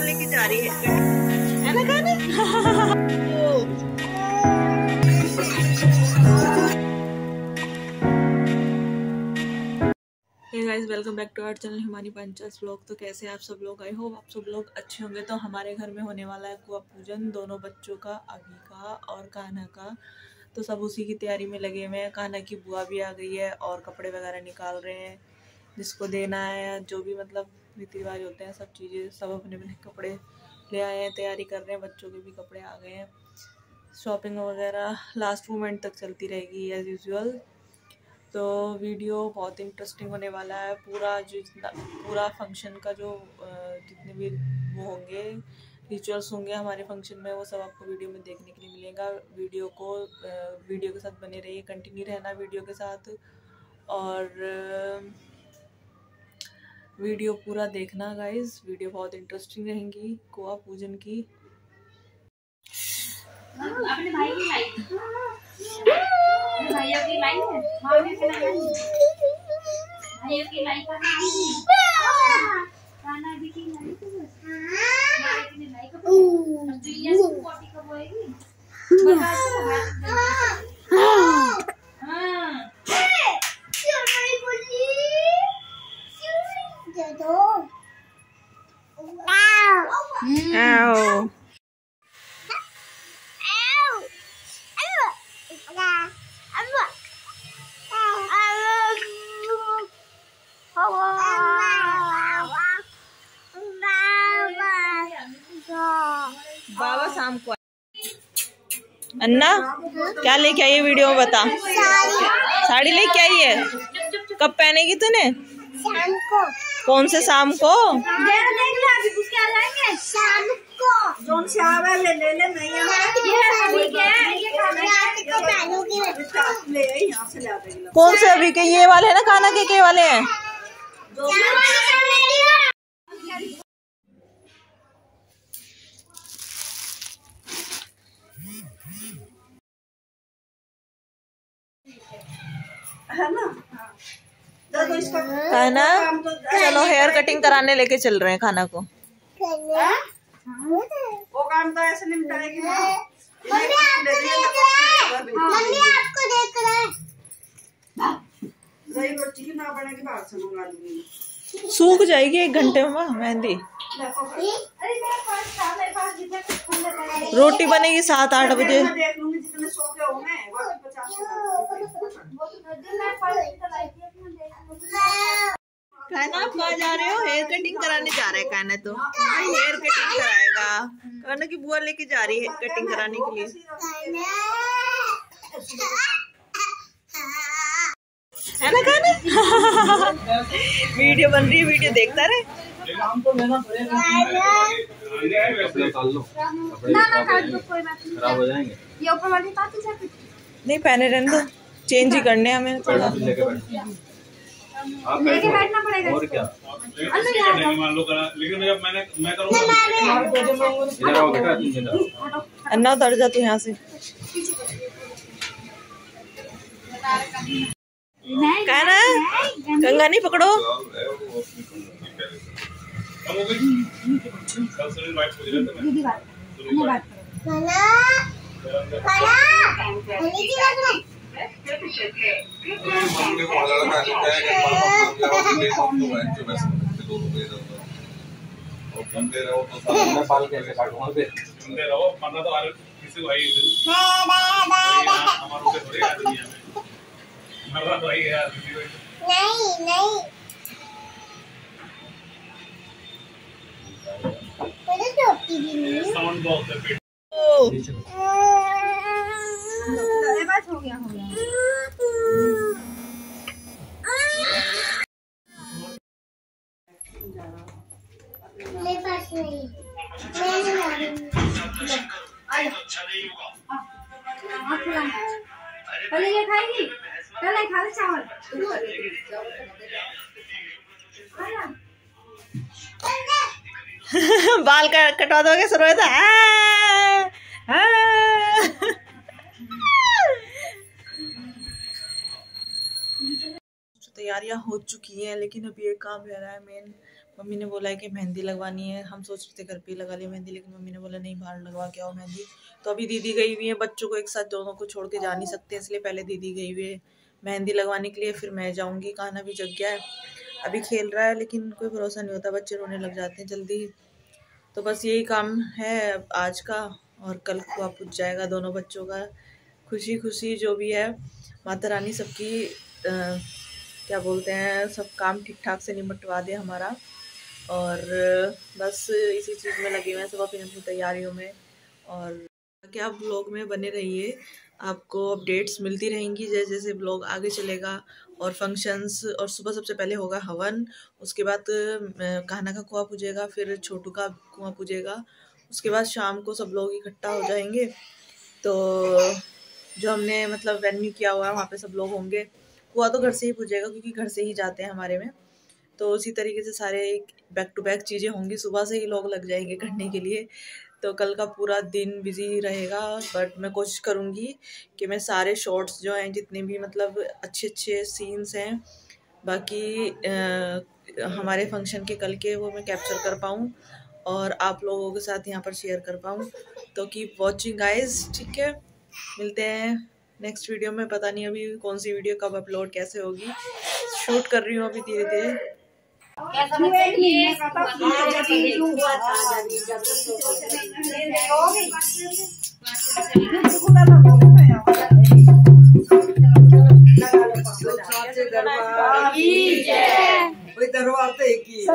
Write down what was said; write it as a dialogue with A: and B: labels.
A: बुआ लेके जा रही है। है ना खाना hey welcome back to our channel Himani Panchayat blog तो कैसे आप सब लोग? आई होप आप सब लोग अच्छे होंगे। तो हमारे घर में होने वाला है कुआ पूजन, दोनों बच्चों का, अभी का और कान्हा का। तो सब उसी की तैयारी में लगे हुए हैं। कान्हा की बुआ भी आ गई है और कपड़े वगैरह निकाल रहे हैं। जिसको देना है, जो भी मतलब रीति रिवाज होते हैं, सब चीज़ें, सब अपने अपने कपड़े ले आए हैं, तैयारी कर रहे हैं, बच्चों के भी कपड़े आ गए हैं। शॉपिंग वगैरह लास्ट मोमेंट तक चलती रहेगी एज़ यूजल तो वीडियो बहुत इंटरेस्टिंग होने वाला है। पूरा जितना, पूरा फ़ंक्शन का जो जितने भी वो होंगे रिचुअल्स होंगे हमारे फ़ंक्शन में, वो सब आपको वीडियो में देखने के लिए मिलेगा। वीडियो को वीडियो के साथ बने रहिए कंटिन्यू रहना वीडियो के साथ। और वीडियो पूरा देखना गाइज़ वीडियो बहुत इंटरेस्टिंग रहेंगी गोवा पूजन की। अपने भाई की भाइयों की लाई है। भाइयों की लाई का खाना भी की लाई तो बस मारे की लाई का अब तो ये सब पॉटी कब होएगी बता तो हाँ क्यों नहीं बोली क्यों दे दो आओ बाबा शाम को अन्ना क्या लेके आई है वीडियो में बता। साड़ी। लेके आई है? कब पहनेगी तूने? शाम को। कौन से शाम को? शाम को? जोन शाम है। ले ले ले नहीं कौन से अभी के ये वाले है ना खाना के के वाले हैं? है ना? खाना? चलो हेयर कटिंग कराने लेके चल रहे हैं खाना को। वो काम तो ऐसे निपटाएगी मम्मी आपको देख रहे सूख जाएगी एक घंटे में मेहंदी। रोटी बनेगी सात आठ बजे। कहना आप कहा जा रहे हो? हेयर कटिंग कराने जा रहे हैं कहना तो। हेयर कटिंग कराएगा। कहना की बुआ लेके जा रही है कटिंग कराने के लिए। है ना कहना वीडियो बन रही है वीडियो देखता रहे। नहीं। पहने रहने दो। चेंज ही करने हमें थोड़ा। लेके बैठना पड़ेगा और क्या? अन्ना उतर जा तू यहाँ से। कहना गंगा। नहीं पकड़ो। दीदी बात
B: बंदे रहो तो पाल कैसे काटूँगा फिर बंदे रहो मरना तो हर किसी को है दुनिया तो आई है नहीं नहीं साउंड बहुत है।
C: बस हो गया हो गया। मेरे पास नहीं मैं नहीं आ रही
D: पहले ये खाएगी? पहले खा ले चावल।
A: बाल कटवा दोगे सरोए तैयारियाँ हो चुकी हैं, लेकिन अभी एक काम रह रहा है मेन मम्मी ने बोला है कि मेहंदी लगवानी है। हम सोच रहे थे घर पे ही लगा लिए मेहंदी, लेकिन मम्मी ने बोला, नहीं, बाहर लगवा के आओ मेहंदी। तो अभी दीदी गई हुई है, बच्चों को एक साथ दोनों को छोड़ के जा नहीं सकते, इसलिए पहले दीदी गई हुई है मेहंदी लगवाने के लिए, फिर मैं जाऊँगी। खाना भी जग गया है, अभी खेल रहा है, लेकिन कोई भरोसा नहीं होता, बच्चे रोने लग जाते हैं जल्दी। तो बस यही काम है आज का, और कल को आप पूछ जाएगा दोनों बच्चों का। खुशी खुशी जो भी है, माता रानी सबकी क्या बोलते हैं, सब काम ठीक ठाक से निपटवा दे हमारा। और बस इसी चीज़ में लगे हुए हैं, सब अपनी अपनी तैयारियों में। और क्या आप ब्लॉग में बने रहिए। आपको अपडेट्स मिलती रहेंगी, जैसे जैसे ब्लॉग आगे चलेगा और फ़ंक्शंस, और सुबह सबसे पहले होगा हवन। उसके बाद कहना का कुआँ पूजेगा, फिर छोटू का कुआँ पूजेगा। उसके बाद शाम को सब लोग इकट्ठा हो जाएँगे। तो जो हमने मतलब वेन्यू किया हुआ है, वहाँ पे सब लोग होंगे। कुआँ तो घर से ही पूजेगा क्योंकि घर से ही जाते हैं हमारे में। तो उसी तरीके से सारे बैक टू बैक चीज़ें होंगी सुबह से ही लोग लग जाएँगे करने के लिए। तो कल का पूरा दिन बिज़ी रहेगा बट मैं कोशिश करूँगी कि मैं सारे शॉर्ट्स जो हैं जितने भी मतलब अच्छे अच्छे सीन्स हैं बाकी आ, हमारे फ़ंक्शन के कल के वो मैं कैप्चर कर पाऊँ और आप लोगों के साथ यहाँ पर शेयर कर पाऊँ। तो कीप वॉचिंग गाइज़ ठीक है? मिलते हैं। नेक्स्ट वीडियो में पता नहीं अभी कौन सी वीडियो कब अपलोड कैसे होगी। शूट कर रही हूँ अभी धीरे धीरे।
E: दरबार तो एक ही?